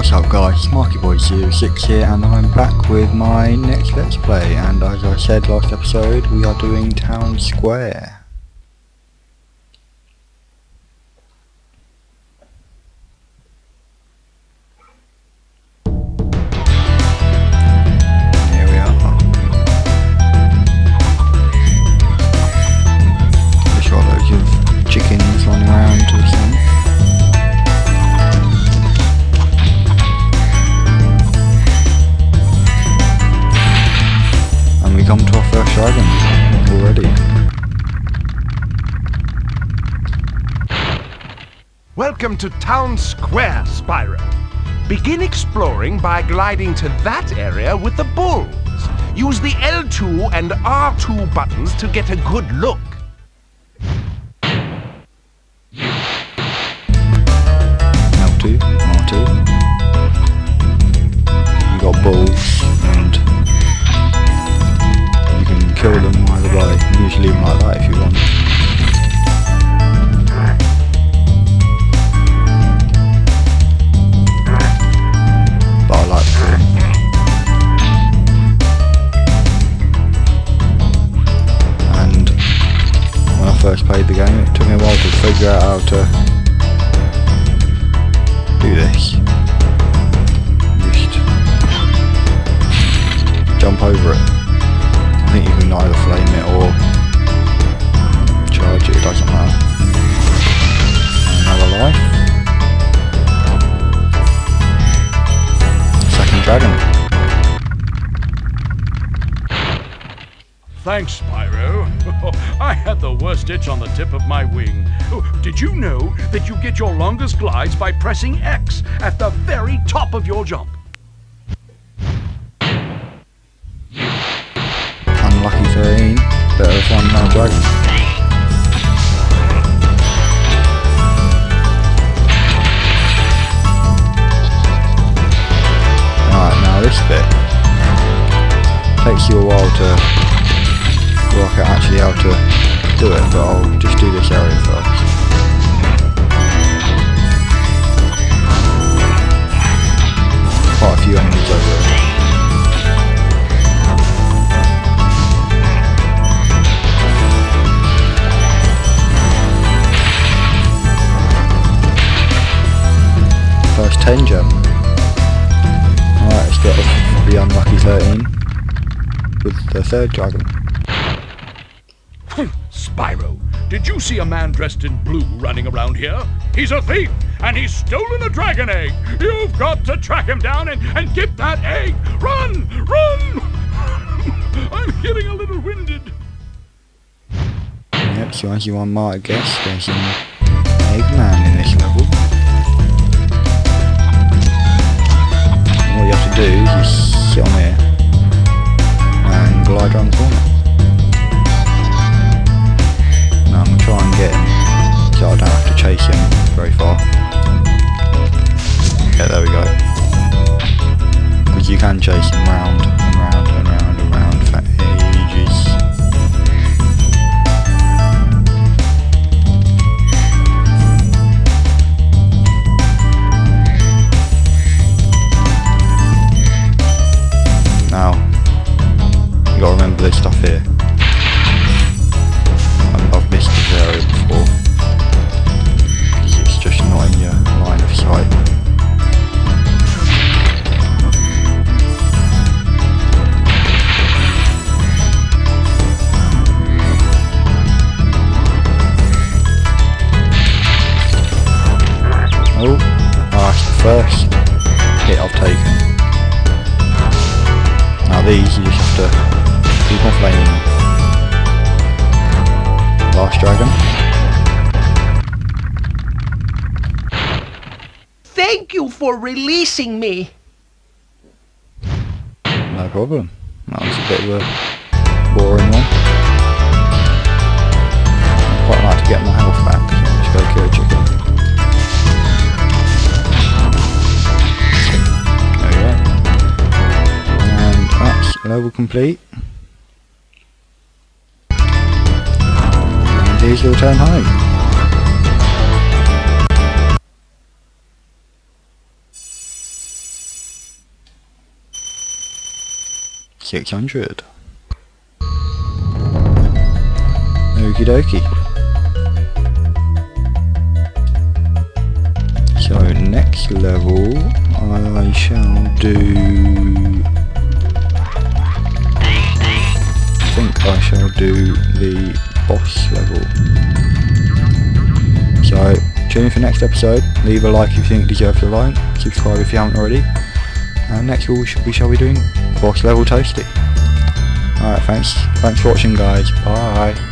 What's up guys, Marcyboi06 here and I'm back with my next Let's Play and as I said last episode we are doing Town Square. Welcome to Town Square, Spyro. Begin exploring by gliding to that area with the bulls. Use the L2 and R2 buttons to get a good look. L2, R2. You got bulls and you can kill them either by usually them like that figure out how to do this. Just jump over it. I think you can either flame it or charge it, it doesn't matter. Another life. Second dragon. Thanks, Spyro. The worst itch on the tip of my wing. Oh, Did you know that you get your longest glides by pressing X at the very top of your jump? Unlucky 13. Better dragon. Alright, now this bit takes you a while to work out actually how to do it, but I'll just do this area first. Quite a few enemies over there. First 10 gem. Alright, let's get the unlucky 13 with the third dragon. Spyro, did you see a man dressed in blue running around here? He's a thief, and he's stolen a dragon egg. You've got to track him down and, and get that egg. Run! Run! I'm getting a little winded. Yep, so as you one might guess, there's an Eggman in this level. What you have to do is sit on here and glide around the corner. gleich. First hit I've taken. Now these you just have to keep on flaming. Last dragon. Thank you for releasing me. No problem. That was a bit of a boring one. I'd quite like to get my health back, Level complete. And here's your return home. Six hundred. Okie dokie. So next level I shall do I shall do the boss level. So tune in for next episode, leave a like if you think it deserves a like, subscribe if you haven't already. And next we shall, we shall be doing boss level toasty. Alright thanks, thanks for watching guys, bye.